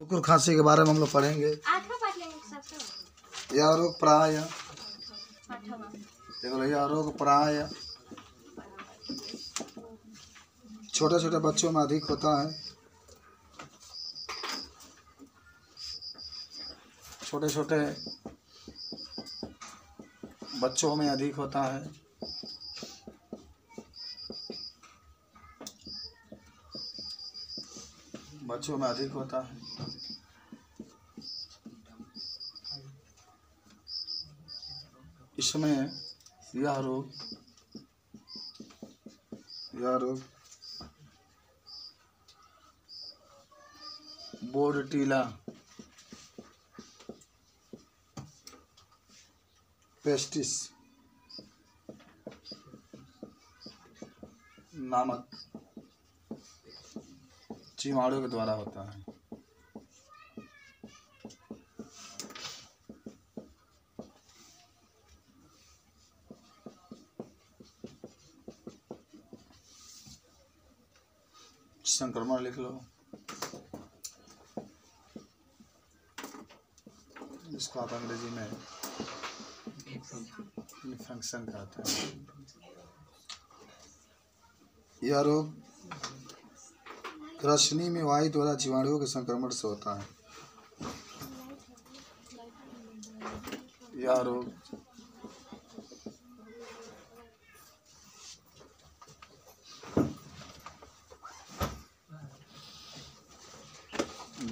कुकुर खांसी के बारे में हम लोग पढ़ेंगे। आठवां पाठ लेंगे सबसे यह रोग प्राय यह रोग प्राय छोटे छोटे बच्चों में अधिक होता है। छोटे छोटे बच्चों में अधिक होता है। बच्चों में अधिक होता है। इसमें यह रोग यह रोग बोर्डटीला पेस्टिस नामक जीवाणु के द्वारा होता है। संक्रमण लिख लो। जिसको आप अंग्रेज़ी में इन्फेक्शन कहते हैं। यह रोग रश्मि में वायु द्वारा जीवाणुओं के संक्रमण से होता है। यह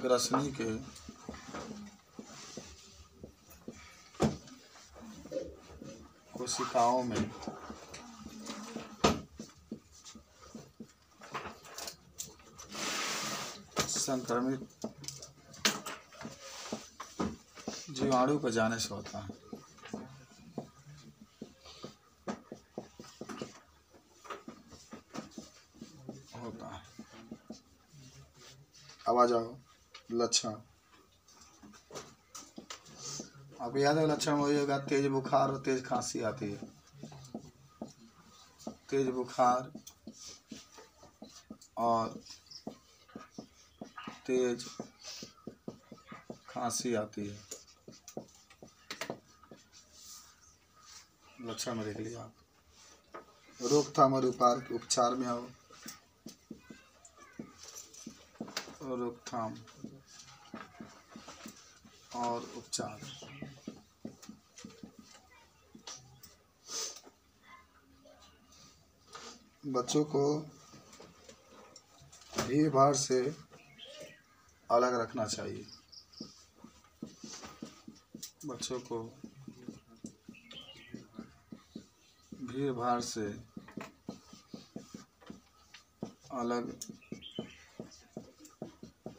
ग्रसनी के कोशिकाओं में संक्रमित जीवाणु पर जाने से होता है। होता है। अब आ जाओ, लक्षण। आपको याद है लक्षण वही होगा, तेज बुखार और तेज खांसी आती है। तेज बुखार और तेज खांसी आती है। लक्षण में देख लिया रोकथाम और उपचार उपचार में आओ। रोकथाम और उपचार। बच्चों को भीड़ भाड़ से अलग रखना चाहिए। बच्चों को भीड़ भाड़ से अलग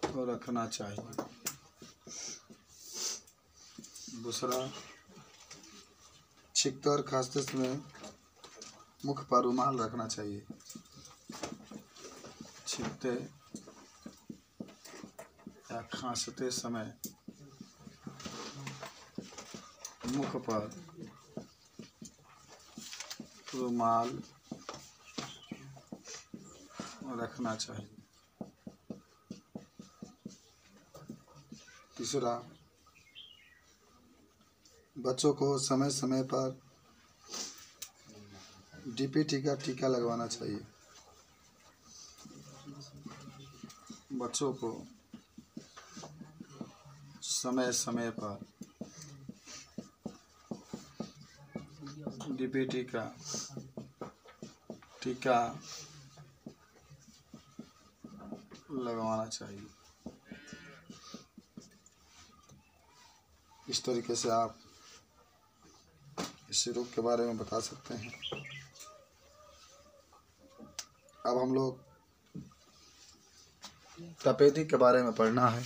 को रखना चाहिए। दूसरा, छिकते और खांसते समय मुख पर रुमाल रखना चाहिए। छिकते या खांसते समय मुख पर रुमाल रखना चाहिए। तीसरा, बच्चों को समय समय पर डीपीटी का टीका लगवाना चाहिए। बच्चों को समय समय पर। डीपीटी का टीका लगवाना चाहिए। इस तरीके से आप इस रोग के बारे में बता सकते हैं। अब हम लोग तपेदी के बारे में पढ़ना है।